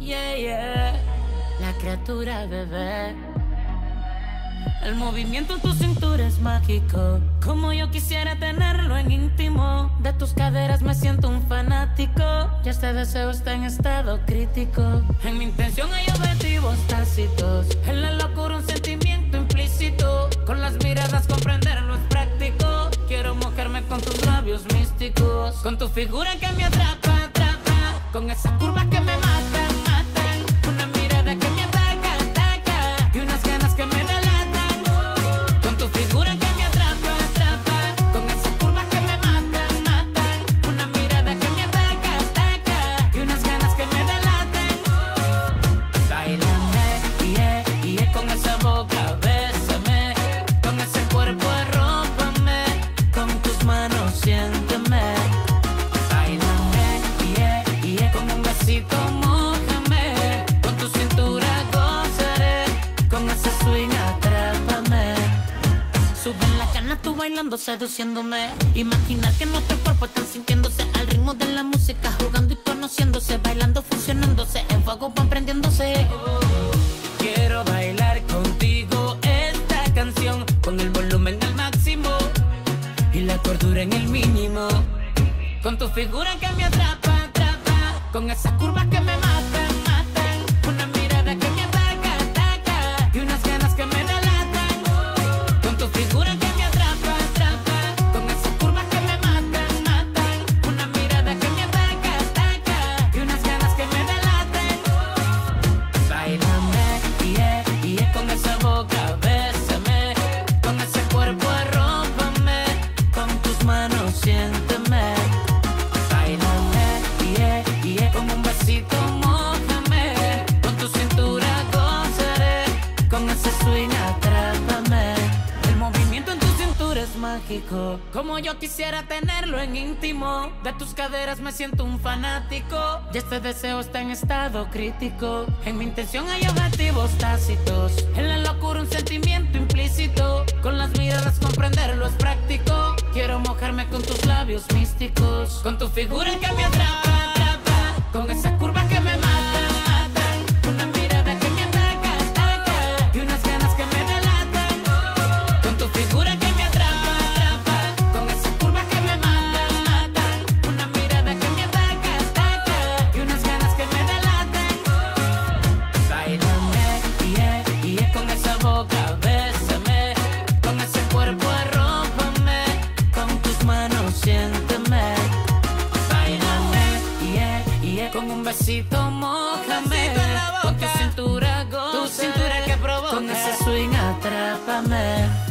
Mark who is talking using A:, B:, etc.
A: Yeah, yeah. La criatura bebé. El movimiento en tu cintura es mágico. Como yo quisiera tenerlo en íntimo. De tus caderas me siento un fanático. Ya este deseo está en estado crítico. En mi intención hay objetivos tácitos. En la locura un sentimiento implícito. Con las miradas comprenderlo es práctico. Quiero mojarme con tus labios místicos. Con tu figura que me atrapa. Con esas curvas que me matan. Suben la cana tú bailando, seduciéndome. Imaginar que nuestros cuerpos están sintiéndose al ritmo de la música, jugando y conociéndose, bailando, fusionándose, en fuego van prendiéndose. Quiero bailar contigo esta canción con el volumen al máximo y la cordura en el mínimo. Con tu figura que me atrapa, atrapa, con esas curvas que como yo quisiera tenerlo en íntimo. De tus caderas me siento un fanático, y este deseo está en estado crítico. En mi intención hay objetivos tácitos, en la locura un sentimiento implícito. Con las miradas comprenderlo es práctico. Quiero mojarme con tus labios místicos, con tu figura que me atrapa, Con un besito mojame. Con tu cintura goce. Tu cintura que provoca. Con ese swing atrápame